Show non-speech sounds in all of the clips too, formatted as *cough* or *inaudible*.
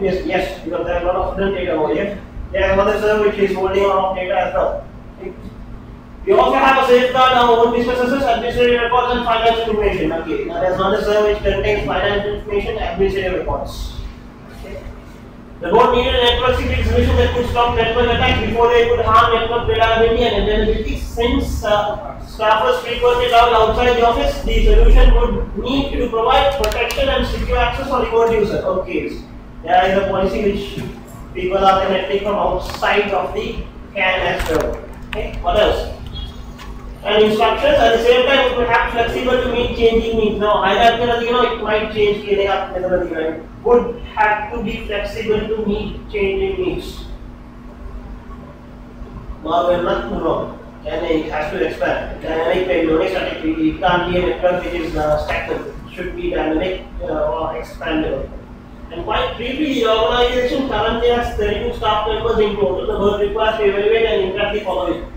Yes, because there are a lot of data over here. There is another server which is holding a lot of data as well. We also have a safeguard our own businesses, administrative records, and financial information. Okay, now there's another server which contains financial information, administrative records. The board needed a network security solution that could stop network attacks before they could harm network reliability and availability. Since uh, staffers frequently travel outside the office, the solution would need to provide protection and secure access for remote users. Okay, there is a policy which people are connecting from outside of the CAN as well. Okay, what else? and instructions at the same time it would have flexible to meet changing needs. Now hierarchical, you know, it might change methodology, right? Would have to be flexible to meet changing needs. Now we're not wrong. And it has to expand. Dynamic payload strategy, it can't be a network which is uh, stagnant. It should be dynamic uh, or expandable. And quite briefly, the organization currently has 32 staff members in total. The work requires to evaluate and interact the following.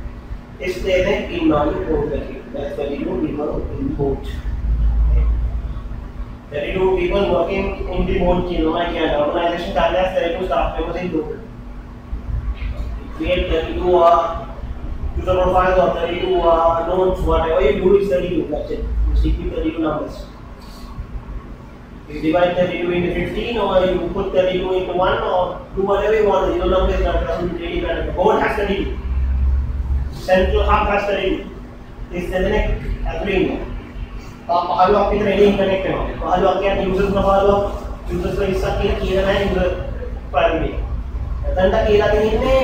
है कि non code करके that's new people in there are two people working in the boat team like an organization that has 32 staff members in total create 32 uh, user profiles or 32 uh, nodes whatever you do is 32 that's it you with 32 numbers you divide 32 into 15 or you put 32 into 1 or do whatever you want the number is not doesn't really matter the board has 32 central hub has the reading. This doesn't agree. तो आप पहाड़ों आपकी तरह नहीं connect हो user profile user को इसका की की है यूज़र प्राइमरी तंटा की लाती है ने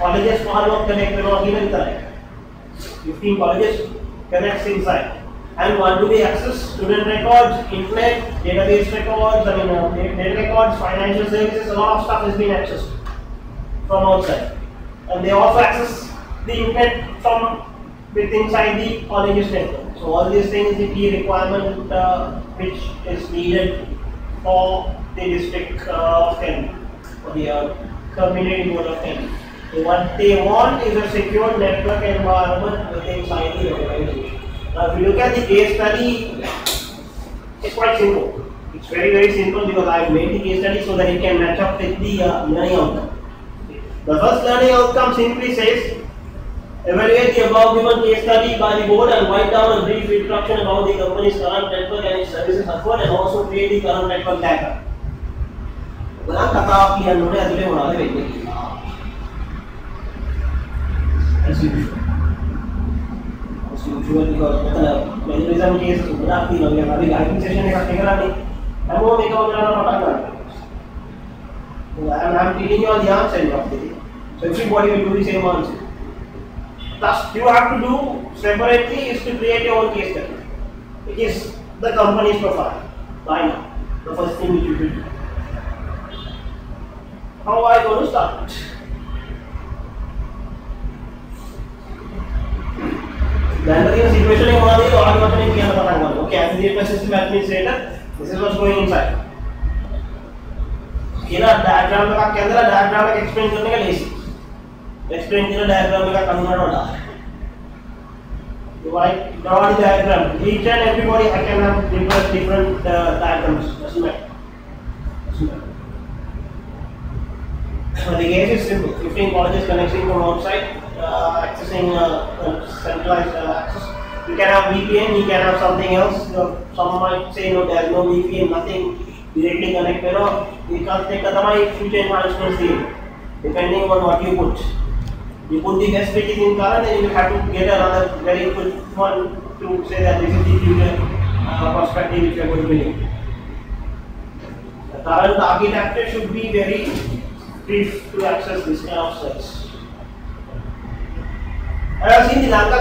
कॉलेजेस पहाड़ों आप कनेक्ट करो अभी नहीं करे 15 colleges connects inside and what do we access student records internet database records i mean uh, data records financial services a lot of stuff is being accessed from outside and they also access the internet from with inside the college's network. So all these things the key requirement uh, which is needed for the district uh, of Kent, for the uh, community board of Kent. So what they want is a secure network environment within inside the organization. Now if you look at the case study, it's quite simple. It's very very simple because I've made the case study so that it can match up with the uh, learning outcome. The first learning outcome simply says Evaluate the above given case study by the board and write down a brief introduction about the company's current network and its services offered and also create the current network diagram. Yung wala usual, because मतलब plagiarism case बनाती ना ये अभी guiding session में करने का नहीं हम वो मेरे को मेरा पता कर I'm, I'm telling you all the answer of the So everybody will do the same answer. Thus, you have to do separately is to create your own case study, which is the company's profile. Why not? The first thing which you do. How are I going to start? Then the situation is one or आगे बचने की पता करना Okay, as the system administrator, this is what's going inside. ये ना diagram का क्या अंदर डायग्राम का एक्सप्लेन करने का लेसी explain the diagram का convert होता So I draw the diagram. Each and everybody I can have different different uh, diagrams. Doesn't matter. Doesn't matter. So the case is simple. 15 colleges connecting from outside, uh, accessing uh, centralized uh, access. You can have VPN, you can have something else. You know, some might say no, there is no VPN, nothing directly connected. Or you can't take the future enhancements here, depending on what you put. You put the best fit in current and you have to get another very good one to say that this is the future uh, perspective which you are going to build. The current architecture should be very brief to access this kind of cells. I have seen the Lanka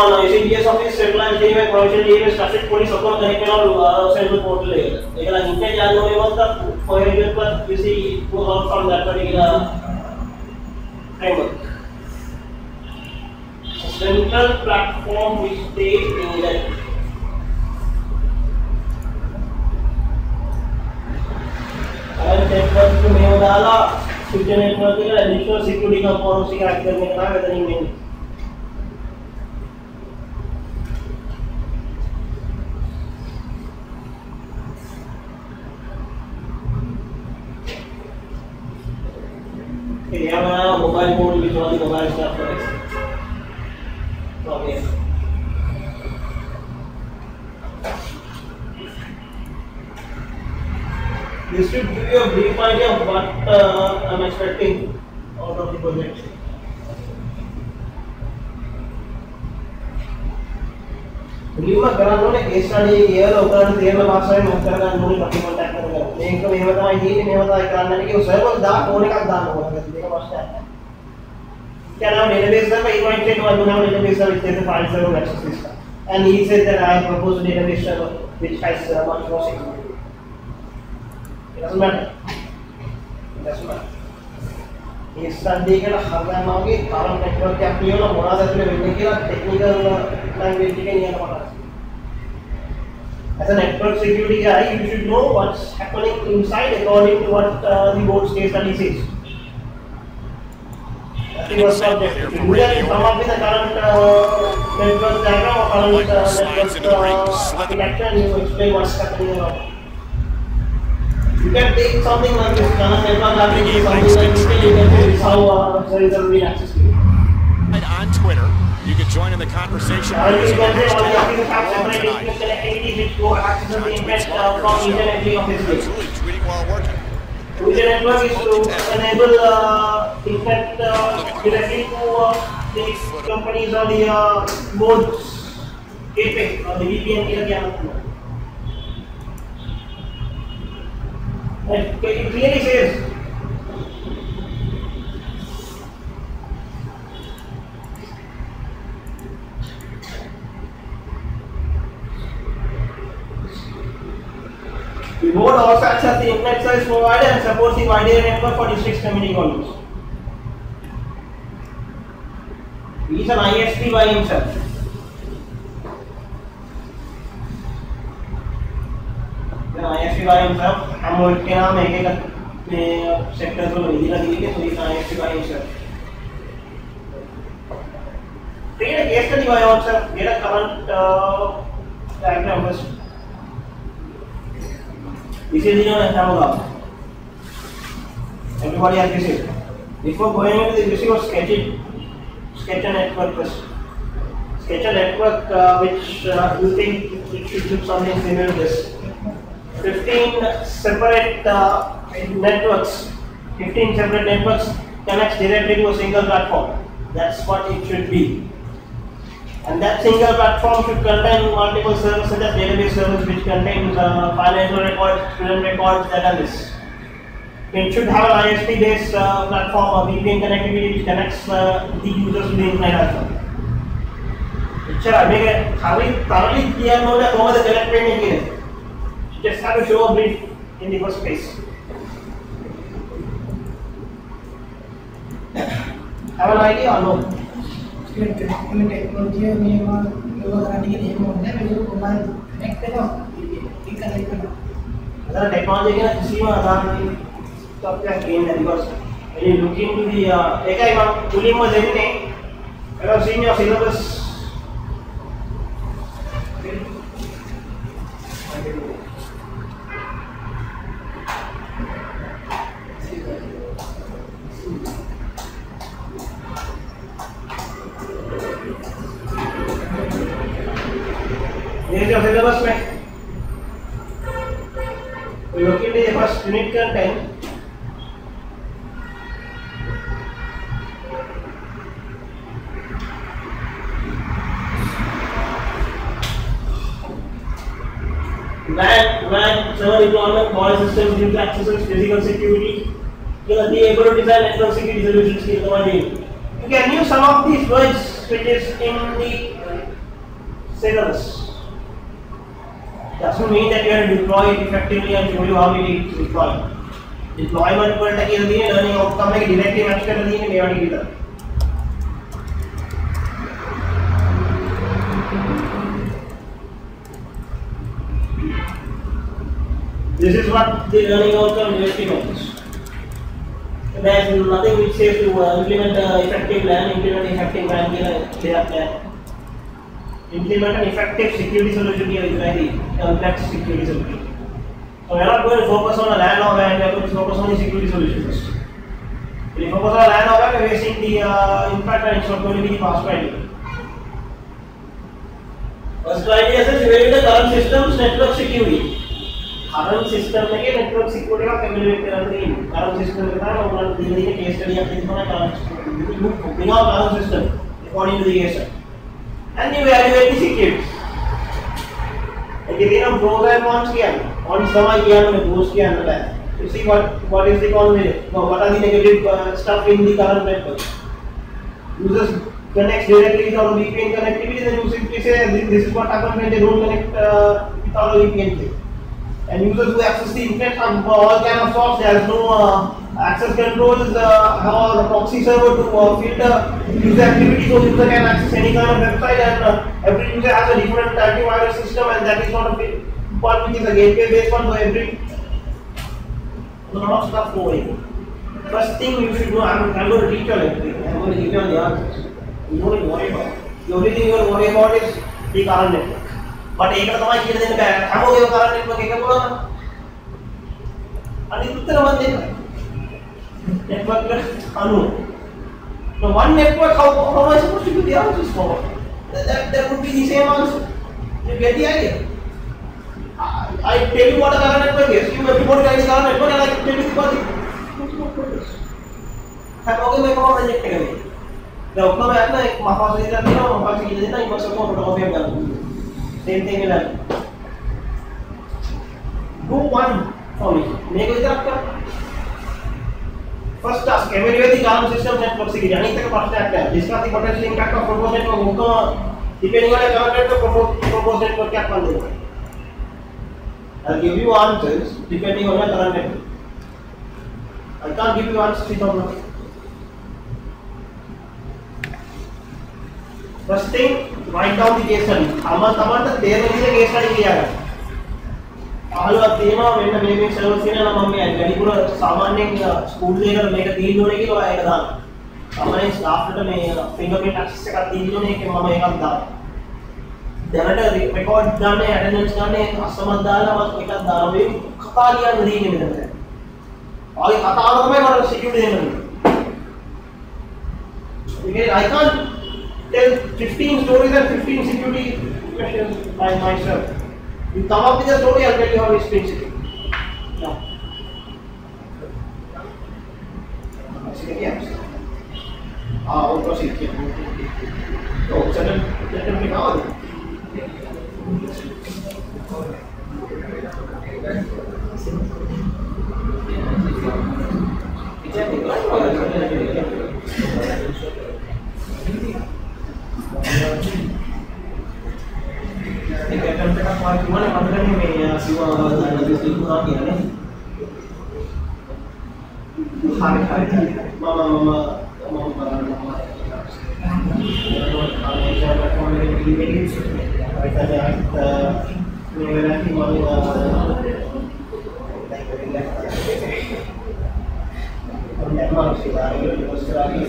They want uh, ACDS office centralized DMA provision DMA traffic police account connected on uh, central portal layer. Like India Jano was the for example, you see goes out from that particular framework. Central platform which stays in that and में डाला future network के additional security का policy add करने का weathering में यहाँ बनाया mobile mode with all mobile staff connection This should give you a brief idea of what uh, I'm expecting out of the project. Remember, there are no extra year, or there are no extra year, or there are no extra year. මේක මෙහෙම තමයි තියෙන්නේ මෙහෙම තමයි කරන්න ඕනේ කියලා server දාන්න ඕන එකක් දාන්න ඕනේ. ඒක ප්‍රශ්නයක් නෑ. Can have database server invited to do have database server which is a file server access system. And he said that I propose a database server which has uh, much more security. It doesn't matter. It doesn't matter. ඒ study එකට හරියමාගේ current network එකක් කියවන මොනවද ඇතුලේ වෙන්නේ කියලා technical language එකෙන් කියන්න පටන් As a network security guy, you should know what's happening inside according to what uh, the board case study says. That was subject. If you can come up with a current uh, network diagram or current uh, network uh, architecture and you explain what's happening around. You can take something like this current network application, something like this, you can do how uh, there is a access to it. You can join in the conversation. By using the hashtag tonight. While Absolutely, tweeting while working. We can is to enable uh, impact uh, directly to uh, the companies or the uh, boards gateway or the VPN here again. It clearly says The board also as the internet service provider and supports the wide area network for district community colleges. He is an ISP by himself. An ISP by himself. हम उसके नाम एक एक sector को नहीं लगी है तो an ISP by himself. Create a case study by yourself. Get a current uh, diagram first. Everybody has this it. Before going into the issue of sketching, sketch a network first. Sketch a network uh, which uh, you think it should look something similar to this. 15 separate uh, networks, 15 separate networks connects directly to a single platform. That's what it should be. And that single platform should contain multiple servers such as database servers which contain uh, financial records, student records, database. It should have an ISP based uh, platform or VPN connectivity which connects uh, the users to the internet as well. Sure, I mean, having thoroughly clear mode of over the connectivity here. You just have to show a brief in the first place. *coughs* have an idea or no? මේ technology technology මේ මම ඒවා කරන්න කියන එහෙම ඕනේ නැහැ. මේක කොහොමද කනෙක්ට් වෙනවා. ඒක කනෙක්ට් කරනවා අතන ටෙක්නොලොජි කියන කිසිම අදාළ තත්ත්වයක් ගේන්නේ නැති බස්. ඒ ලුකින් ටු දී ඒකයි මම මුලින්ම දෙන්නේ. ඒක senior syllabus is your syllabus mate. We look into the first unit content. Systems, access, physical security, be able to design security. You can use some of these words which is in the syllabus also mean that you have to deploy it effectively and show you how you deploy. Deployment වලට කියලා තියෙන learning outcome එක directly match කරලා තියෙන්නේ මේ වගේ විතර. This is what the learning outcome directly matches. There is nothing which says to uh, implement uh, effective plan, implement effective plan Here they are there. Implement an effective security solution here is very complex security solution. So we are not going to focus on a LAN or WAN, we are going to focus on the security solution first. When you focus on LAN or WAN, we are wasting the uh, impact and it's not going to be the fast idea. First idea is evaluate the current system's network security. Current system में ये network security का cabinet करना नहीं current system के साथ और उन्होंने धीरे धीरे केस स्टडी अपनी थोड़ा करंट सिस्टम बिना current system according to the case and you evaluate the security लेकिन हम प्रोज एंड कॉन्स किया कौन समय किया हमने प्रोज किया हमने to see what what is the con what are the negative uh, stuff in the current network users connects directly without VPN connectivity then you simply say this, this is what happens when they don't connect uh, without a VPN thing and users who access the internet have all kind of sorts. There is no uh, access control controls uh, or proxy server to uh, filter user activity so user can access any kind of website and uh, every user has a different antivirus system and that is not a big one which is a gateway based one so every so lot of stuff going first thing you should know I'm, I'm going to teach you everything I'm going to give you the answers you don't worry about the only thing you are worry about is the current network but एक तो हमारे कितने दिन पे हम हो गए current network एक बोला ना अनिल तेरा बंद देखा network left unknown. Now one network, how, how am I supposed to give the answers for? That, that would be the same answer. You get the idea? I, I tell you what a color network is, you report guys color network and I tell you what it is. Hapoge mein kaha reject करेंगे। ना उतना मैं अपना एक महापास दे देना देना महापास की देना एक बार सबको फोटोकॉपी हम डाल सेम थिंग डाल डू वन फॉर मी मेरे को इधर आपका first task evaluate the carbon system that toxic यानी तक फ़र्स्ट टास्क है discuss the potential impact of proponent of मुक्त डिपेंडिंग ऑन कार्बन तो प्रोपोनेंट को क्या मान लेंगे I'll give you answers depending on your current level. I can't give you answers without knowing. First thing, write down the case study. हमारे हमारे तो तेरह दिन से case study किया है. අහලවත් තියෙනවා මෙන්න මේ මේ සර්වර්ස් තියෙනවා මම මේ වැඩිපුර සාමාන්‍යයෙන් ස්කූල් එකකට මේක තියෙන්න ඕනේ කියලා ඔයා ඒක දාන්න. සාමාන්‍යයෙන් ස්ටාෆ් එකට මේ ෆින්ගර්ප්‍රින්ට් ඇක්සස් එකක් තියෙන්න ඕනේ ඒකේ මම ඒකක් දාන්න. දැනට රෙකෝඩ් ගන්න ඇටෙන්ඩන්ස් ගන්න අසමත් දාලා මම එකක් දානවා මේ කතා ලියන්න දෙන්නේ මෙතන. ආයේ කතාව තමයි මට සිකියුරිටි දෙන්නේ. Because I can't tell 15 stories and 15 security questions by myself. You come up with a story, I'll tell you how it's been. No. Yes. Ah, oh, proceed. Oh, certain, certain technology. ඒක किमान मंत्रने में या शिवा आवाज़ आने से कुछ आ गया नहीं खाने खाने मामा मामा मामा बना मामा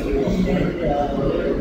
Thank you.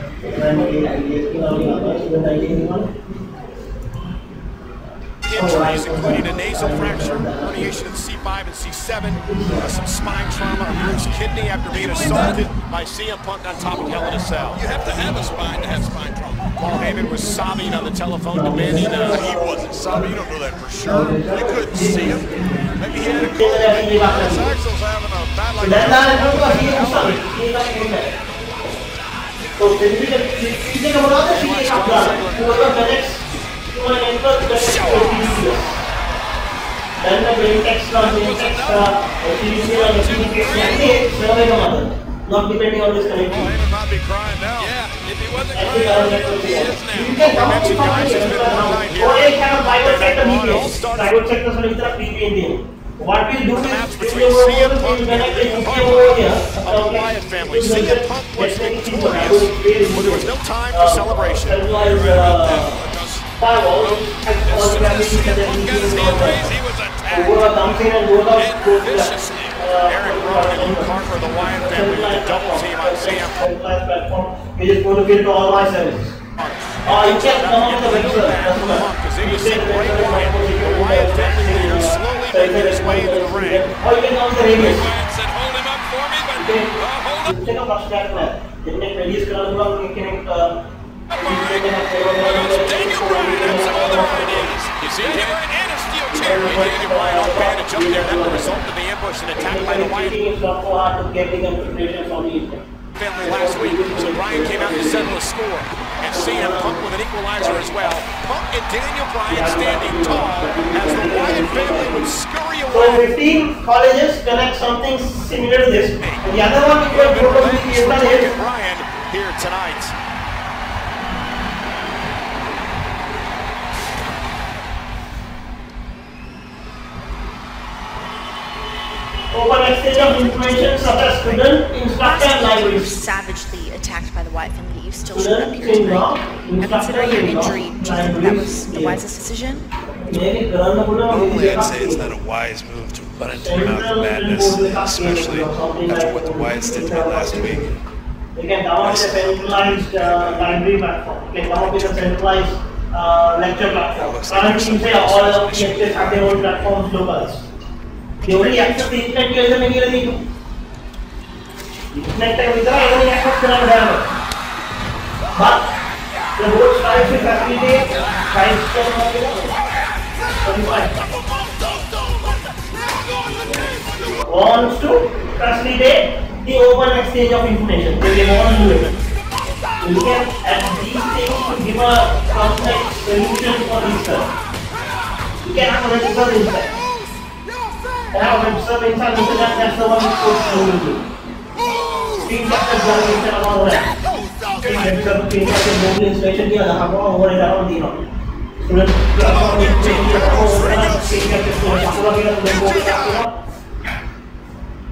injuries, including a nasal fracture, herniation in C5 and C7, uh, some spine trauma, a bruised kidney after being assaulted by CM Punk on top of Hell in a Cell. You have to have a spine to have spine trauma. Paul Heyman was sobbing on the telephone demanding... Uh, he wasn't sobbing, you don't know that for sure. You couldn't see him. Maybe he had a cold, maybe his axles having a bad like... There. So physical physical का is up there. Whoever connects to an anchor connects to a TDCS. Then the brain text का का TDC और TDCS ऐसे survey का मतलब. Not depending on this now. Yeah, if he wasn't crying, कारण network he है. is now. You can come mentioned, to guys, it's been one night here. और एक है It all BPS. started- Private sector से इतना PPN दें. What we do is between CM Punk the and connect Punk the over here. of the Wyatt family. CM Punk was victorious, but there was no time for celebration. Uh. All the gravity CM Punk got his hand on raised, he was attacked. Over a dumping and go down. And viciously. Eric Rowan and Luke Harper, the Wyatt family, with a double team on CM Punk. He is going to get to all my services. Uh, you can come up with a website. Doesn't matter. Because he was seeing the Bray Wyatt, the Wyatt family leader, slowly making his way into the ring. Lance hold him up for me, but hold up. Daniel Bryan has some other ideas. You see him right and a steel chair. Daniel Bryan on bandage up there. That would result in the ambush and attack by the Wyatt. It's so hard to get the infiltration from the internet. family last week. So Bryan came out to settle a score. And CM Punk with an equalizer as well. Punk and Daniel Bryan standing tall as the Wyatt family would scurry away. So away. 15 colleges connect something similar to this. And the other one which was Even proposed to for be Punk is Bryan here tonight. Open exchange of information such as student, instructor, and You were libraries. savagely attacked by the Wyatt family. You still showed up here in law, tonight. Now, considering your injury, do you think that was the wisest decision? Maybe Karan Pura or Normally, I'd say it's not a wise move to run into your mouth of madness, especially after what the Wyatts did to me last week. You can come up with a centralized uh, library platform. You can come up with a centralized uh, lecture platform. looks like Current there's teams say all else of that's lectures have their own platforms localized. They already access the internet users many other people. Internet का वितरण उन्होंने access करना पड़ेगा. But the board tries to facilitate, tries to wants to facilitate the open exchange of information. They want to do it. Look at, at these things to give a complex solution for research. You can have a And I remember so many times I said that, that's the one we're supposed to all that.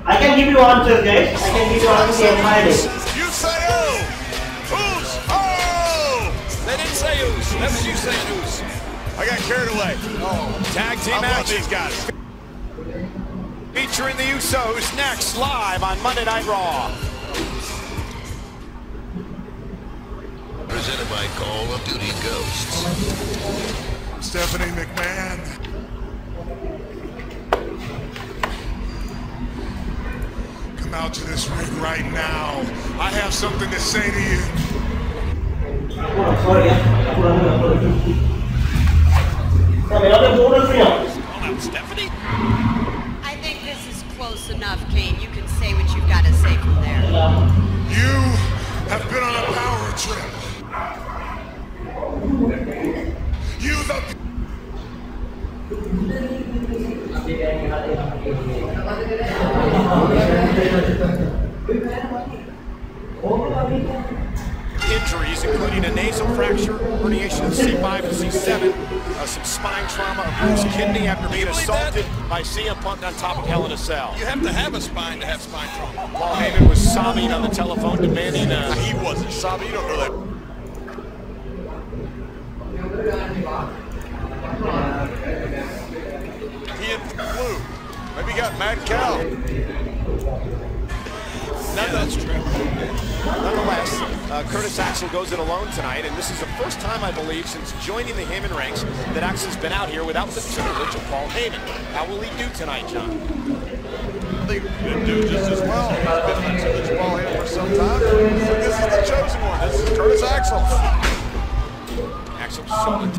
I can give you answers, guys. I can give you answers the entire day. who? Who's? who? They didn't say who's. That was who's. I got carried away. Oh. Tag team out these guys featuring the Usos next live on Monday Night Raw. Presented by Call of Duty Ghosts. Stephanie McMahon. Come out to this ring right now. I have something to say to you. Oh, close enough, Kane. You can say what you've got to say from there. By CM Punk on top of Hell in a Cell. You have to have a spine to have spine trauma. Paul Heyman was sobbing on the telephone demanding uh, He wasn't sobbing. You don't know that. He had flu. Maybe he got mad cow. None that's true. Uh, Curtis Axel goes it alone tonight, and this is the first time, I believe, since joining the Heyman ranks that Axel's been out here without the tutelage of Paul Heyman. How will he do tonight, John? I think he'll do just as well. He's been on tutelage Paul Heyman for some time. This is the chosen one. This is Curtis Axel. Axel showing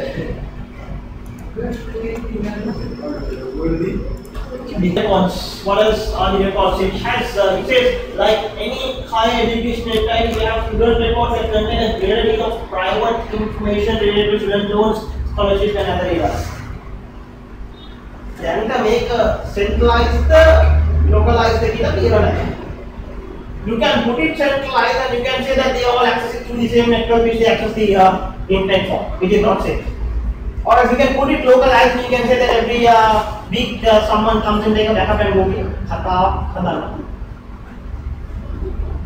The Records. What else are the records? It has, uh, it says, like any higher education entity, we have student records that contain a greater deal of private information related to student loans, scholarships, and other areas. Then we make a centralized, uh, localized data. You can put it centralized and you can say that they all access it through the same network which they access the uh, intent form, which is not safe. Or if you can put it localized, you can say that every uh, week uh, someone comes and take a backup and go hata.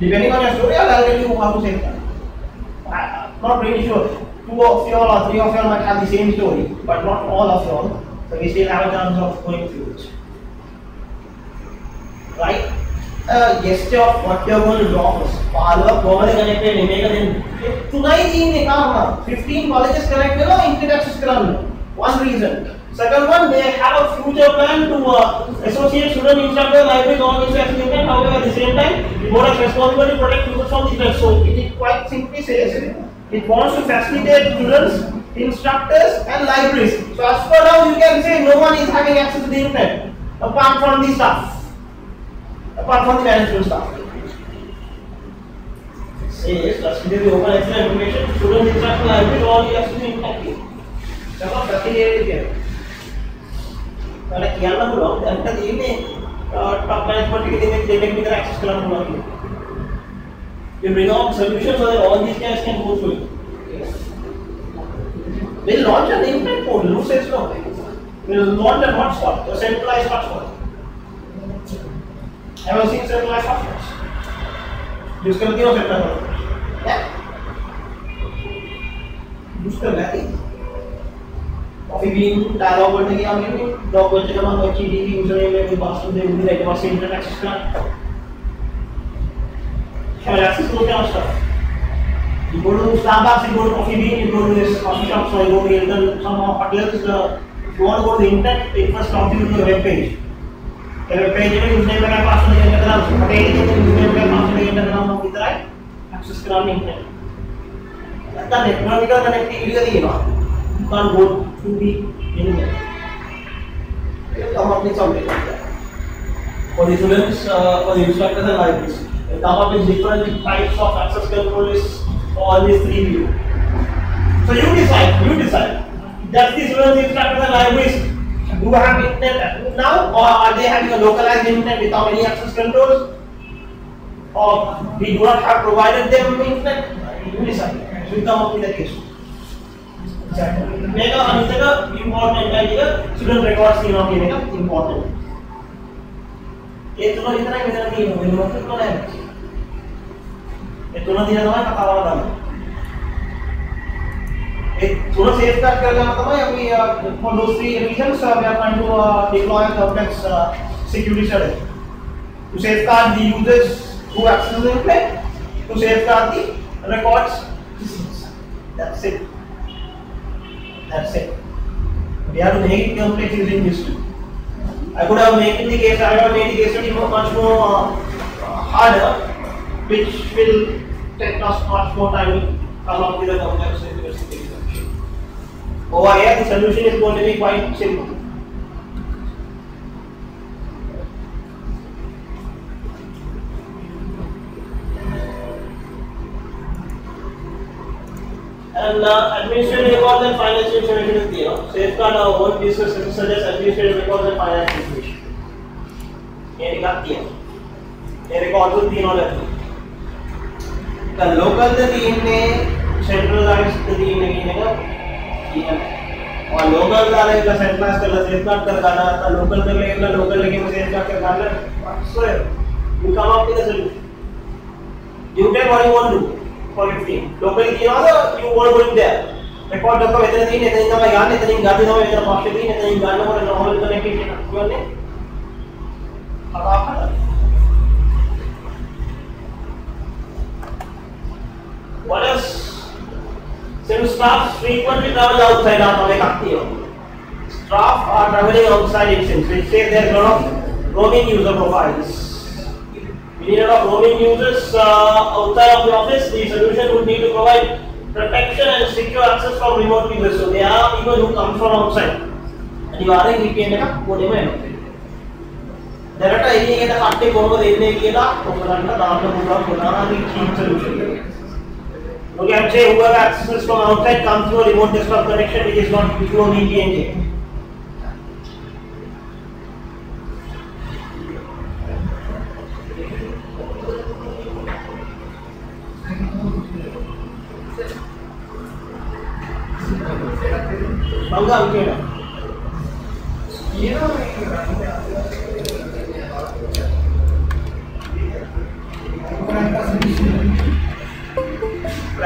Depending on your story, I'll tell you how to say that. I'm not really sure. Two of you all or three of you all might have the same story, but not all of you all. So we still have a chance of going through it. Right? Uh, gesture of what you're going to do office. Follow up, globally connected, make a Tonight in the car, 15 colleges connected, no internet access कराने. One reason. Second one, they have a future plan to uh, associate student instructor libraries on this internet. However, at the same time, the board is responsible to protect users from the internet. So it is quite simply says it wants to facilitate students, instructors, and libraries. So as for now, you can say no one is having access to the internet apart from the staff, apart from the management staff. Yes, consider the open extra information, student interaction library, all you have to interact. Some of the criteria कारण यांना बोला त्यांच्या येणे top management के लिए technical access करना बोला कि you bring out solutions so that all these guys can go through they launch an impact mode loses no they launch and not stop centralize seen centralized hotspots? Use करती हो hotspot? Yeah. Use कर लेती Coffee bean dialog करने की हमने log करने के बाद अच्छी टीवी यूज़र में भी पासवर्ड दे उन्हें के पास इंटरनेट एक्सेस करना have access to the kind of. You go to Starbucks, you go to Coffee Bean, you go to this coffee shop, so you go to Hilton, some of hotels. Uh, if you want to go to the internet, it first comes to the web page. Page में username का password देने का नाम hotel के username का password देने का नाम किधर है? Access कराने internet. आता network का connectivity का दिए ना. You can't go to the internet. ये हम अपने सब For the students, uh, for the instructors and libraries. They come up with different types of access control lists for all these three views. So you decide, you decide. Does the students, instructors and libraries do have internet now or are they having a localized internet without any access controls? Or we do not have provided them internet? You decide. So you come up with a case. මේක අනිත් එක important එකයි student records තියෙනවා කියන එක important. ඒ තුන විතරයි මෙතන තියෙන්නේ වෙන මොකක්ද නැහැ. ඒ තුන දින තමයි කතාව ගන්න. ඒ තුන safeguard කරගන්න තමයි අපි uh, for those three reasons uh, we are trying to uh, deploy a complex uh, security strategy. To safeguard the users who access the internet, to safeguard the records. That's it. That's it. We have to make it complex using this tool. I could have made the case, I would have made the case study much more uh, harder, which will take us much more time to come up with a complex university solution. Over here, the solution is going to be quite simple. And uh, administrative records and financial information is there. Safeguard our own business such as administrative records and financial information. ये निकाल दिया ये record तो तीन रहती का local तो तीन ने सेंट्रलाइज तो तीन ने की नेगा और लोकल का रहेगा सेट पास कर ले सेट कार्ड कर गाना था लोकल कर लेगा लोकल लेके मुझे सेट कार्ड कर गाना सोए you come up with a solution you take what you want to for it team local किया ना you want going there record रखो वेदर दिन इतने नहीं का यार नहीं दिन गाते हो इतना पास दिन इतने दिन गाना और नॉर्मल करने के लिए क्यों नहीं? अब आपका What else? Since staff frequently travel outside our එකක් තියෙනවා. Staff are traveling outside it since which say there are a lot of roaming user profiles. We need a lot of roaming users uh, outside of the office. The solution would need to provide protection and secure access from remote users. So there are people who come from outside. අනිවාර්යෙන් VPN එකක් කොහෙම එනවා. දැනට එළියකට කට්ටිය කොහොමද එන්නේ කියලා ඔයගලන්ට දාන්න පුළුවන් මොනවාරි key solution එකක්. You can say whoever accesses from outside comes through a remote desktop connection which is not through a VPN. Bangga VPN. Cracker. External,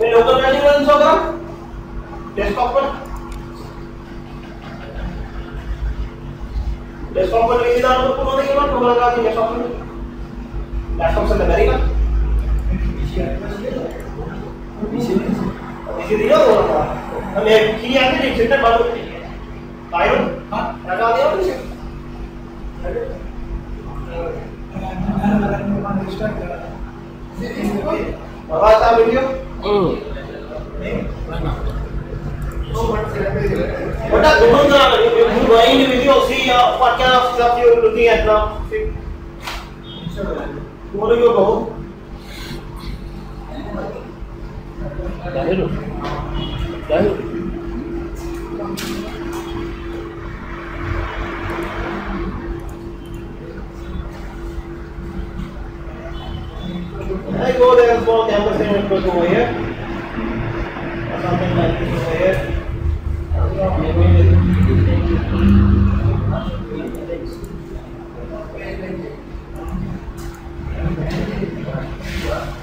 मैं लोकल वन सौ ग्राम डेस्कटॉप पर डेस्कटॉप पर लेके जाना तो पूरा नहीं होगा टोकन लगा के डेस्कटॉप पर लैपटॉप से लगा रहेगा इसी दिया तो हमें की आके देख सकते बात आयो हाँ लगा दिया पीछे बाबा था video What are you doing now? You you going with you see uh, what kind of stuff you're looking at now? See. What do you go? Dahil. Dahil. I go there small campus and put over here. Or something like this over here. The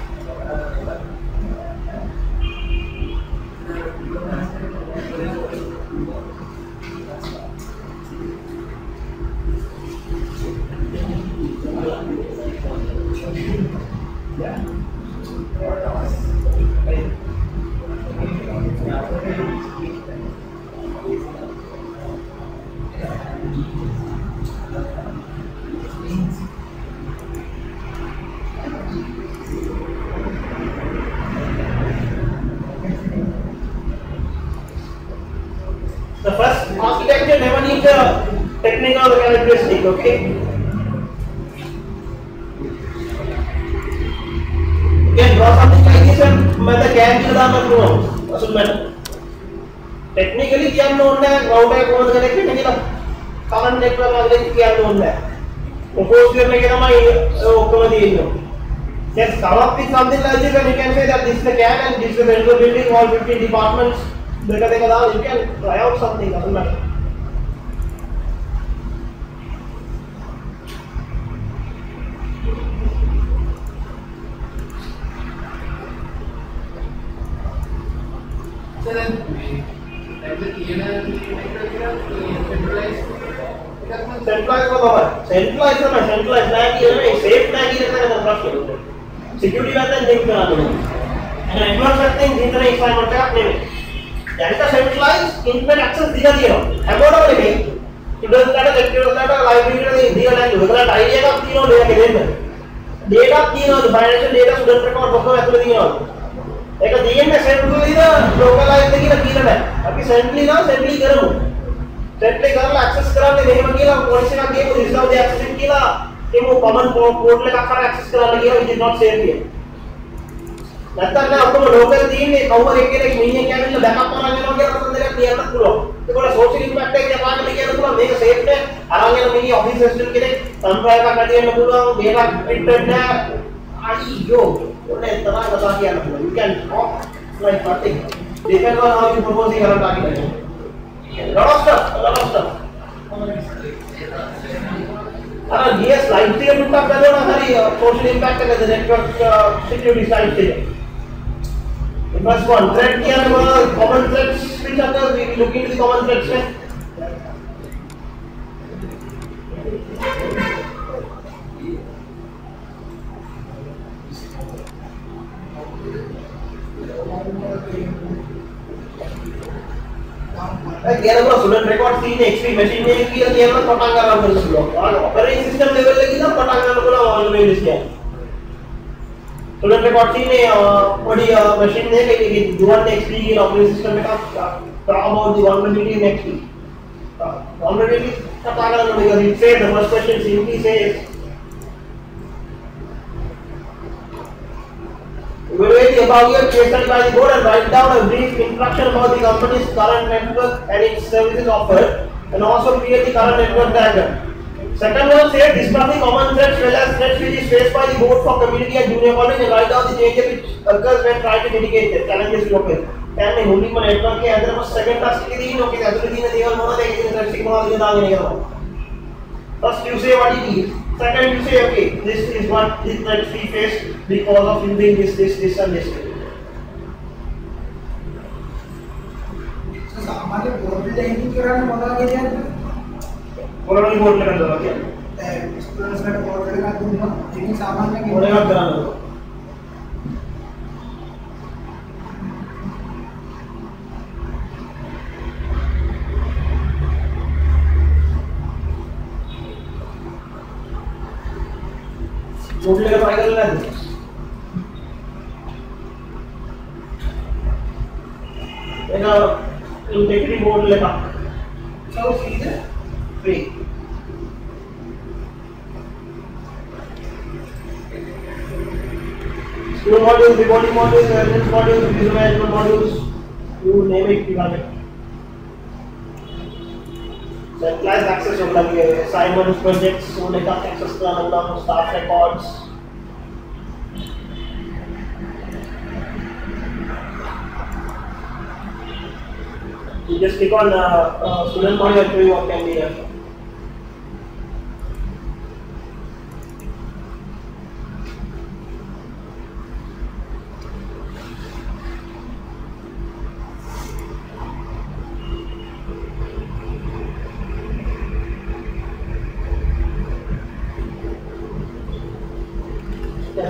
depending on the characteristic, okay? You can draw something like this and by the gap is the the ground. Doesn't matter. Technically, क्या known है? Ground है, ground का देखते नहीं ना. कारण देखते हैं मालूम है Of course, है. are making a mind, so okay मत ये लो. Let's come up with something like this and you can say that this is the gap and this is the central building, all 15 departments. you can try out something. Doesn't matter. Security ಅಂತ think ಮಾಡೋದು ಅಂದ್ರೆ network ಅಂತ ಈ ತರ explain ಮಾಡ್ತಾರೆ apply that is centralise internet access ದಿಗ ದಿಯ ಅಬೋರ್ಡ್ ಅವರಿಗೆ ಇದರ ತರ ಲೆಕ್ಚರ್ ತರ ಲೈಬ್ರರಿ ದಿಯ ಲೈನ್ ಇದರ ಐಡಿಯಾ ಆಫ್ ದಿನೋ ಲೇಯರ್ ಇದೆ ಡೇಟಾ ಆಫ್ ದಿನೋ ಫೈನಾನ್ಷಿಯಲ್ ಡೇಟಾ ಸ್ಟೂಡೆಂಟ್ ರೆಕಾರ್ಡ್ ಬಕ್ಕ ಅಪ್ಲೈ ದಿನೋ ඒක තියෙන්නේ සෙන්ට්‍රලි ද ලෝකලයිස්ඩ් කියලා කියන බෑ. අපි සෙන්ට්‍රලි නම් සෙන්ට්‍රලි කරමු. සෙන්ට්‍රලි කරලා ඇක්සස් කරන්නේ මෙහෙම කියලා පොලිසි එකක් ගේමු රිසර්ව් දෙයක් ඇක්සස් කියලා එමු කොමන් පෝර්ටල් එකක් කරලා ඇක්සස් කරන්න කියලා ඉතින් not safe කියලා. නැත්තම් නෑ ඔක්කොම ලෝකල් තියෙන්නේ කවුරු එක්ක කෙනෙක් මිනිහෙක් කැමිනල බෑකප් කරන් යනවා කියලා රතන දෙකක් තියන්න පුළුවන්. ඒකවල සෝෂල් ඉම්පැක්ට් එක යපාන්න කියන්න පුළුවන් මේක සේෆ් නෑ. අරන් යන මිනිහ ඔෆිස් ඇසිස්ටන්ට් කෙනෙක් සම්ප්‍රදායක් ඇති වෙන්න පුළුවන් මේක ඉන්ටර්නෙට් නෑ අයියෝ Only the one that you can you can talk like nothing. Depends on how you proposing your target. Lot of stuff, a lot of stuff. अरे ये स्लाइड से हम तक कर ना सारी सोशल इंपैक्ट का नेटवर्क सिक्योरिटी स्लाइड से फ़र्स्ट वन थ्रेड किया ना कॉमन थ्रेड्स भी चाहते हो we looking it common threads में ಕೇವಲ student record seen XP machine में किया केवल पटांगला पर सुनो पर इस सिस्टम लेवल लगी ना पटांगला बोला ऑन में लिस्ट है स्टूडेंट रिकॉर्ड सीन ने बड़ी मशीन ने कही कि वन नेक्स्ट की ऑपरेटिंग सिस्टम में का प्रॉब्लम और वन मिनट नेक्स्ट की ऑलरेडी पटांगला में रिसेट फ़र्स्ट क्वेश्चन सीन की से Evaluate about your created by the board and write down a brief introduction about the company's current network and its services offered and also create the current network diagram. Second one says discuss the common threats well as threats which is faced by the board for community and junior college and write down the changes which occurs when trying to mitigate the challenges you face. And the holding my network के अंदर बस second task के दिन okay अगले दिन देवल मोना देखेंगे network sigma देखेंगे आगे निकलना. First you say what it is. Second, you say, okay, this is what this that three phase because of using this, this, this, and this. हमारे बोर्ड लेने के कारण बोला गया है बोर्ड ही बोर्ड लेने बोला गया है स्टूडेंट्स ने बोर्ड लेना दूँगा लेकिन सामान्य बोर्ड लेना दूँगा चोट लेकर पढ़ाई कर रहा है एक इंटीग्रिटी बोर्ड लेगा सब फ्री है free Slow modules, rebonding modules, maintenance modules, visual management modules, you name it, you have it. Centralized access होगा like assignments, projects, so data access मतलब staff records. You just click on uh, uh, student module you can be here.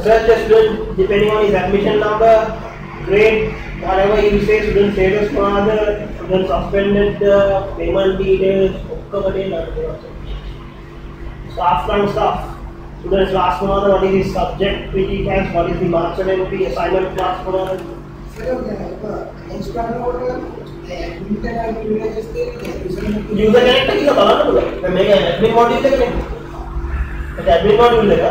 search a student depending on his admission number, grade, whatever you say, student status for other, student suspended the payment details, staff and staff student last for other, what is his subject, PT class, what is the marks and MP, assignment class for other. User connect किया था ना मैंने admin module से connect admin module लेगा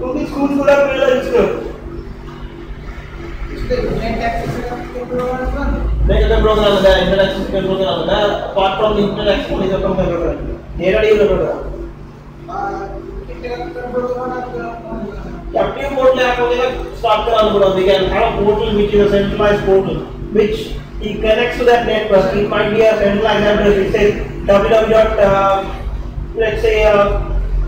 तुम भी school पूरा पहला यूज़ करो नहीं अदर प्रोग्राम है इंटरेक्शन का प्रोग्राम है apart from interaction is a program நேரடி உள்ள प्रोग्राम captive portal app वगैरह start कराना पड़ा they can have a portal which is a centralized portal which he connects to that network it might be a centralized address it says www. Uh, let's say uh,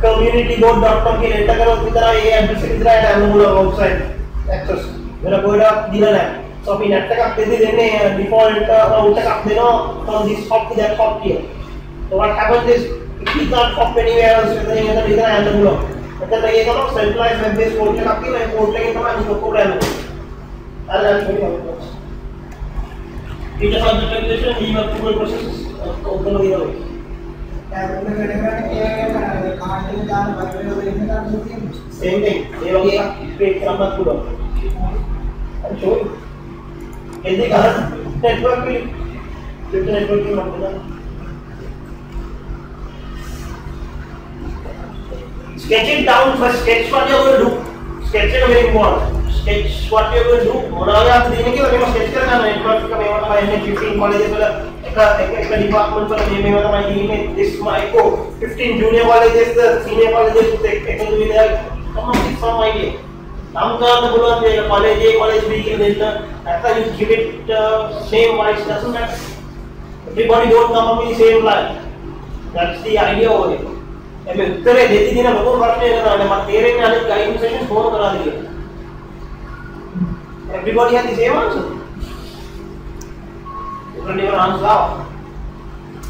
communityboard.com के enter करो उसकी तरह ये address की तरह download website access मेरा कोई dealer है సో మీ నెట్ तक దేన్ని డిఫాల్ట్ ఉంటే అప్డేనో from this shop to that shop కి so what happens is it is not shop anywhere else with any other either handle లో मतलब ये करो सेंट्रलाइज वेब बेस्ड कोड के काफ़ी मैं कोड लेके तो मैं प्रॉब्लम है डाल आप अरे आप तो ये जो सब रिलेशन ये मत कोई प्रोसेस ओपन हो गया है क्या करना है क्या करना है? सेम नहीं ये वाला पेज का मत खुलो शो ऐसे कहा नेटवर्क भी फिर नेटवर्क की मत खुला sketch it down first sketch what you are going to do sketch it very important sketch what you are going to do मोड़ा या आप देने के बारे में स्केच करना नेटवर्क का मैं मैंने 15 कॉलेजेस वाला එක department වල මේ මේවා තමයි දීන්නේ. This might go 15 junior colleges, the senior colleges එක එකතු වෙලා come up with some idea. නම් ගන්න පුළුවන් මේක college A college B කියලා දෙන්න. නැත්නම් you give it uh, same wise doesn't matter. Everybody don't come up with the same line. That's the idea over here. එමෙ උත්තරේ දෙති දින ලොකු ප්‍රශ්නයක් කරනවා මම තේරෙන්නේ අනිත් ගයිඩ් සෙෂන් ෆෝන් කරාද කියලා. Everybody has the same answer. 21 answer आओ